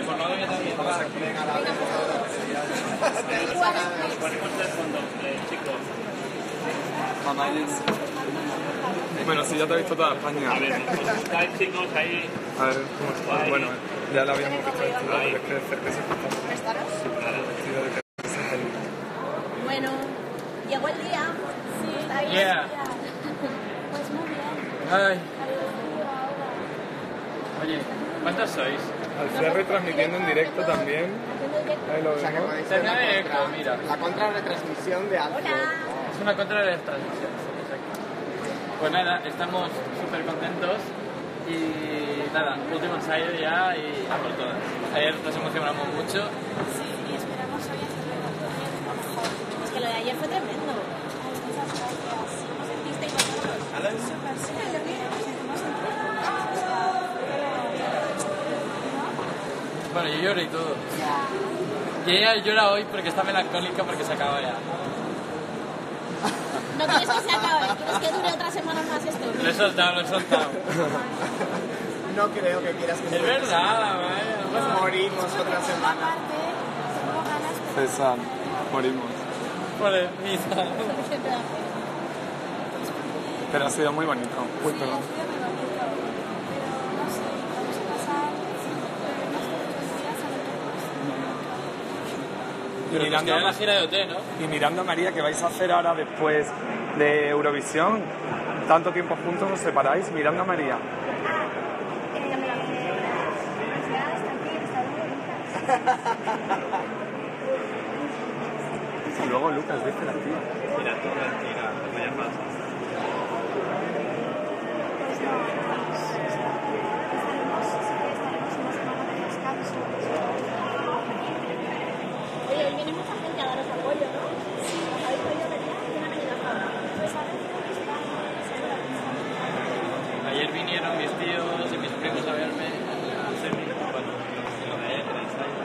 No. Nos ponemos de fondo. Bueno, sí, ya te he visto toda España. A ver, estáis chicos ahí. A ver, ¿cómo está? Bueno, ya la habíamos visto pero es que de cerca se está vestido de que se es el... Bueno, llegó el día. Sí, está bien. Yeah. Pues muy bien. Ay. Oye, ¿cuántos sois? Al ser retransmitiendo en directo también. Ahí lo O sea que vemos. podéis Se ser la, contra, mira. la contrarretransmisión de algo. Es una contra transmisiones. exacto. Pues nada, estamos súper contentos y nada, último ensayo ya y a por todas. Ayer nos emocionamos mucho. Sí, y esperamos hoy hacerlo mejor. Es que lo de ayer fue tremendo. Muchas gracias. ¿Cómo sentisteis vosotros? Súper, sí, lo que nos sentimos Bueno, yo lloré y todo. Y ella llora hoy porque está melancólica porque se acaba ya. No quieres que se acabe, quieres que dure otra semana más esto. Lo he soltado, lo he soltado. No creo que quieras que Es verdad, vaya. no pasa nada. morimos otra semana. Aparte, tengo ganas de... César, morimos. Joder, misa. Pero ha sido muy bonito. Uy, Sí, perdón. ha sido muy bonito. Pero no sé, vamos a pasar unos pocos días a ver Y Pero mirando, a la gira de OT, ¿no? y mirando a María, ¿qué vais a hacer ahora después de Eurovisión? Tanto tiempo juntos os separáis mirando a María. Y luego Lucas, dice la tía. Mira, tú mentira, no vaya falso. Oye, hoy viene mucha gente a daros apoyo, ¿no? Sí. ¿Os habéis podido ver ya? ¿Quién ha venido ahora? Pues a ver, Ayer vinieron mis tíos y mis primos a verme a hacer mi bueno, lo de ayer, el ensayo.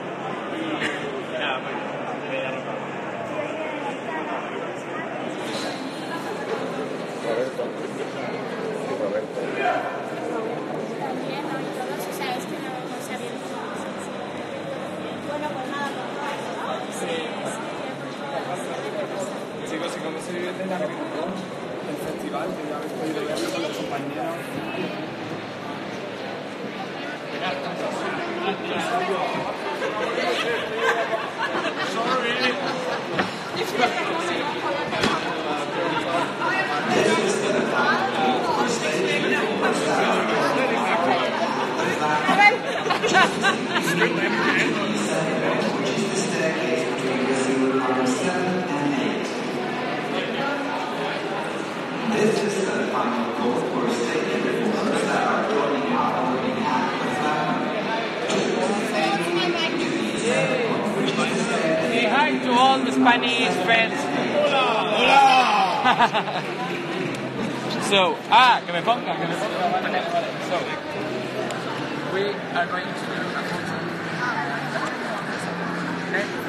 Y nada, pues me veía ropa. Roberto. Sí, Roberto. También, ¿no? Y todos, o sea, es que no, no se había visto más. Bueno, pues nada, por favor, ¿no? Sí. Chicos, El festival, que ya habéis podido verlo con los compañeros. This is the final call for state reformers that are joining Say hi to all the Spanish friends. Hola! Hola! so, ah, que me ponga, So, we are going to do a concert. Okay?